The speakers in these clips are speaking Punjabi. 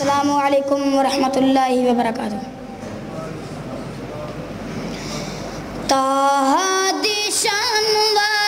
السلام عليكم ورحمة الله وبركاته. تهدي شمبا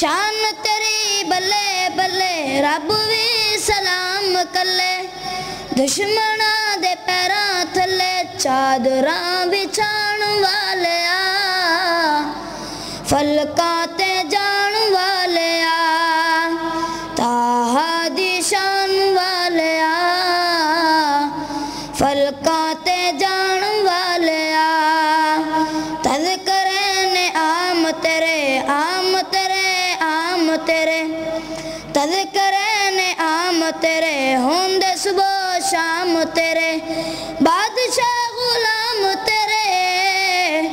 ਸ਼ਾਨ ਤੇਰੀ ਬੱਲੇ ਬੱਲੇ, ਰੱਬ ਵੀ ਸਲਾਮ ਕੱਲੇ। ਦੁਸ਼ਮਣਾਂ ਦੇ ਪੈਰਾਂ ਥੱਲੇ, ਚਾਦਰਾਂ ਵਿਛਾਣ ਵਾਲਿਆ। ਫਲਕਾਂ ਤੇ ਤੇਰੇ ਤਜ਼ਕਰੇ ਨੇ ਆਮ ਤੇਰੇ, ਹੁੰਦੇ ਸਵੇਰ ਸ਼ਾਮ ਤੇਰੇ, ਬਾਦਸ਼ਾਹ ਗੁਲਾਮ ਤੇਰੇ,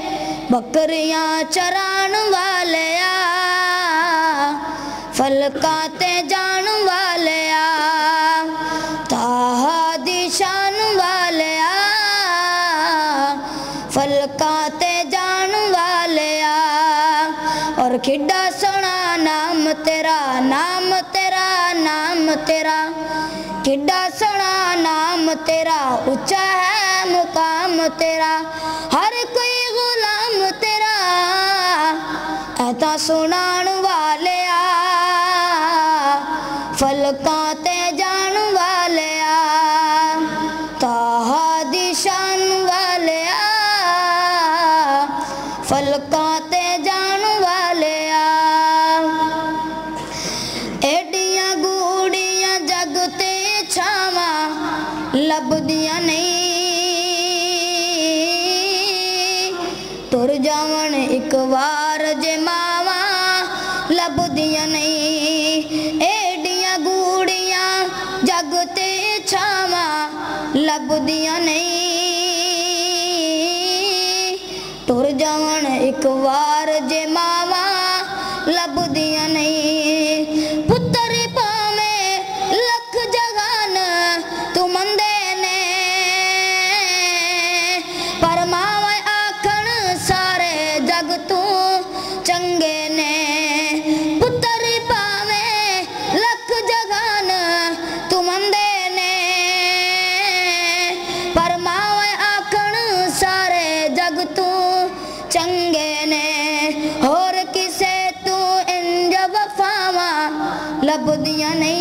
ਬੱਕਰੀਆਂ ਚਰਾਣ ਵਾਲਿਆ, ਫਲਕਾਂ ਤੇ ਜਾਣ ਵਾਲਿਆ। तेरा, किड्डा सोना नाम तेरा ऊँचा है मुकाम तेरा, हर कोई गुलाम तेरा। ऐसा सुनान ਲੱਭਦੀਆਂ ਨਹੀਂ। ਤੁਰ ਜਾਵਣ ਇੱਕ ਵਾਰ ਜੇ ਮਾਵਾ ਲੱਭਦੀਆਂ ਨਹੀਂ। ਏਡੀਆਂ ਗੂੜੀਆਂ ਜਗ ਤੇ ਛਾਵਾ ਲੱਭਦੀਆਂ ਨਹੀਂ। ਤੁਰ ਜਾਵਣ ਇੱਕ ਵਾਰ ਜੇ ਮਾਵਾ ਲੱਭਦੀਆਂ ਚੰਗੇ ਨੇ। ਹੋਰ ਕਿਸੇ ਤੂੰ ਇੰਜ ਵਫਾਵਾਂ ਲੱਭਦੀਆਂ ਨਹੀਂ।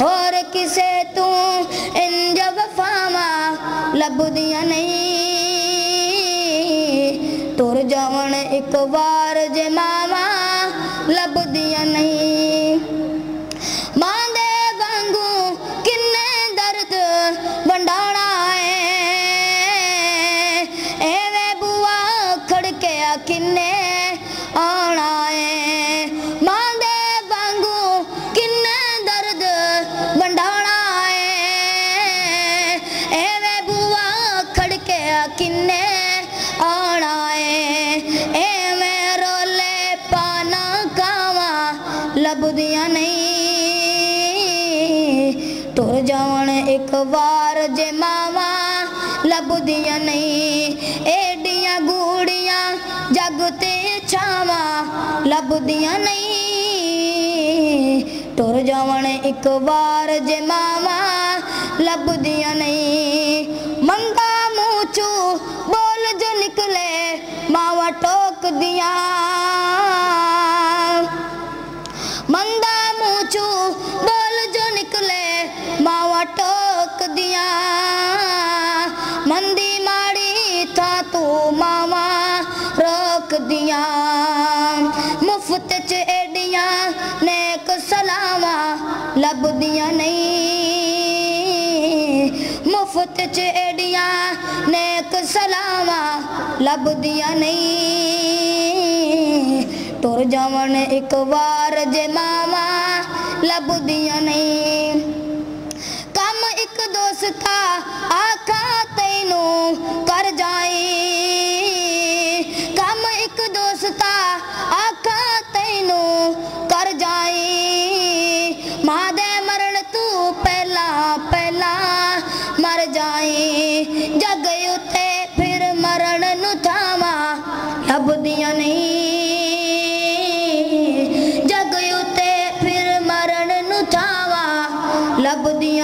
ਹੋਰ ਕਿਸੇ ਤੂੰ ਇੰਜ ਵਫਾਵਾਂ ਲੱਭਦੀਆਂ ਨਹੀਂ। ਤੁਰ ਜਾਵਣ ਇੱਕ ਵਾਰ ਜੇ ਮਾਵਾ ਕਿੰਨੇ ਆਉਣਾ ਏ ਮਾਂ ਦੇ ਵਾਂਗੂ ਕਿੰਨੇ ਦਰਦ ਵੰਡਾਉਣਾ ਏ ਐਵੇਂ ਬੁਆ ਖੜਕਿਆ ਕਿੰਨੇ ਆਉਣਾ ਏ ਐਵੇਂ ਰੋਲੇ ਪਾਣਾ ਕਾਵਾਂ ਲੱਭਦੀਆਂ ਨਹੀਂ। ਤੁਰ ਜਾਵਣ ਇੱਕ ਵਾਰ ਜੇ ਮਾਵਾ ਲੱਭਦੀਆਂ ਨਹੀਂ। ਤੇ ਛਾਵਾਂ ਲੱਭਦੀਆਂ ਨਹੀਂ। ਤੁਰ ਜਾਵਣ ਇੱਕ ਵਾਰ ਜੇ ਮਾਵਾ ਲੱਭਦੀਆਂ ਨਹੀਂ। ਮੰਗਾ ਮੂੰਹ ਬੋਲ ਜੋ ਨਿਕਲੇ, ਮਾਵਾ ਟੋਕਦੀਆਂ। ਮੁਫਤ ਚ ਏਡੀਆਂ ਨੇਕ ਸਲਾਵਾਂ ਲੱਭਦੀਆਂ ਨਹੀਂ। ਮੁਫਤ ਚ ਏਡੀਆਂ ਨੇਕ ਸਲਾਵਾਂ ਲੱਭਦੀਆਂ ਨਹੀਂ। ਤੁਰ ਜਾਵਣ ਇੱਕ ਵਾਰ ਜੇ ਮਾਵਾ ਲੱਭਦੀਆਂ ਨਹੀਂ। ਕੰਮ ਇੱਕ ਦੋਸਤਾ ਆਖਾਂ ਤੈਨੂੰ ਕਰ ਜਾਈ।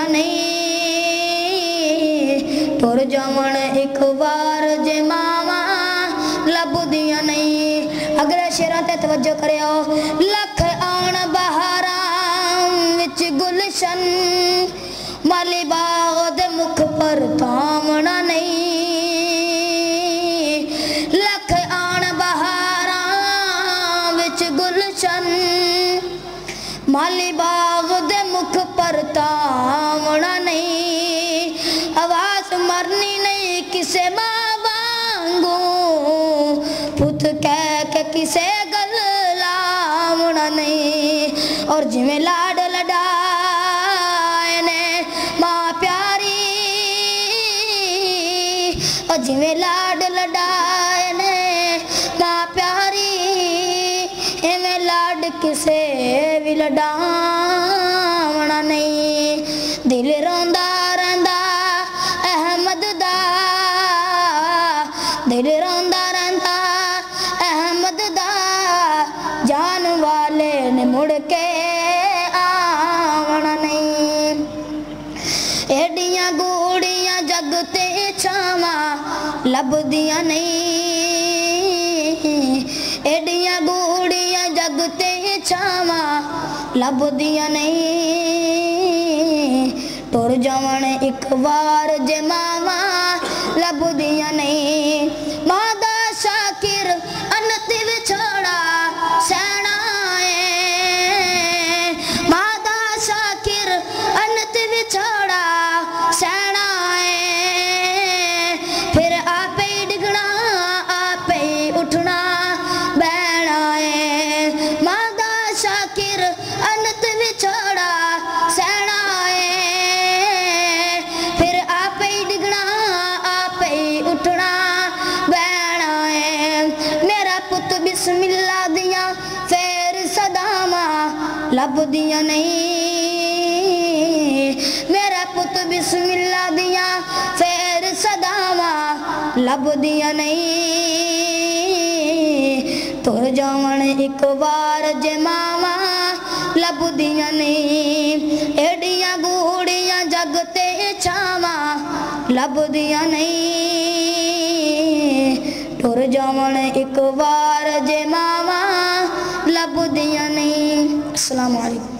ਨਹੀਂ ਤੁਰ ਜਾਵਣ ਇੱਕ ਵਾਰ ਜੇ ਮਾਵਾ ਲੱਭਦੀਆਂ ਨਹੀਂ ਅਗਲੇ ਸ਼ੇਰਾਂ ਤੇ ਤਵੱਜੋ ਕਰਿਓ। ਲੱਖ ਆਉਣ ਬਹਾਰਾਂ ਵਿੱਚ ਗੁਲਸ਼ਨ। ਮਾਲੀ ਬਾਗ ਦੇ ਮੁਖ ਪਰ ਤਾਵਣਾ ਨਹੀਂ। ਕਹਿ ਕੇ ਕਿਸੇ ਗੱਲ ਲਾਵਣਾ ਨਹੀਂ। ਔਰ ਜਿਵੇਂ ਲਾਡ ਲਡਾਏ ਨੇ ਮਾਂ ਪਿਆਰੀ, ਔਰ ਜਿਵੇਂ ਲਾਡ ਲਡਾਏ ਨੇ ਮਾਂ ਪਿਆਰੀ ਐਵੇਂ ਲਾਡ ਕਿਸੇ ਵੀ ਲਡਾਵਣਾ ਨਹੀਂ। ਦਿਲ ਰੋਂਦਾ ਰਹਿੰਦਾ, ਅਹਿਮਦ ਦਾ ਦਿਲ ਰੋਂਦਾ ਕੇ ਆਵਣਾ ਨਹੀਂ। ਏਡੀਆਂ ਗੂੜੀਆਂ ਜਗ ਤੇ ਛਾਵਾਂ ਲੱਭਦੀਆਂ ਨਹੀਂ। ਏਡੀਆਂ ਗੂੜੀਆਂ ਜਗ ਤੇ ਛਾਵਾਂ ਲੱਭਦੀਆਂ ਨਹੀਂ। ਟੁਰ ਜਾਵਣ ਇੱਕ ਵਾਰ ਜੇ ਮਾਵਾ ਲੱਭਦੀਆਂ ਨਹੀਂ। ਪੁੱਤ ਬਿਸਮਿਲ੍ਲਾ ਦੀਆਂ, ਫੇਰ ਸਦਾਵਾਂ ਲੱਭਦੀਆਂ ਨਹੀਂ। ਮੇਰਾ ਪੁੱਤ ਬਿਸਮਿਲ੍ਲਾ ਦੀਆਂ, ਫੇਰ ਸਦਾਵਾਂ ਲੱਭਦੀਆਂ ਨਹੀਂ। ਤੁਰ ਜਾਵਣ ਇੱਕ ਵਾਰ ਜੇ ਮਾਵਾਂ ਲੱਭਦੀਆਂ ਨਹੀਂ। ਏਡੀਆਂ ਗੂੜੀਆਂ ਜਗ ਤੇ ਛਾਵਾਂ ਲੱਭਦੀਆਂ ਨਹੀਂ। ਟੁਰ ਜਾਵਣ ਇੱਕ ਵਾਰ ਜੇ ਮਾਵਾਂ ਲੱਭਦੀਆਂ ਨਹੀਂ। ਅਸਲਾਮ ਅਲੈਕੁਮ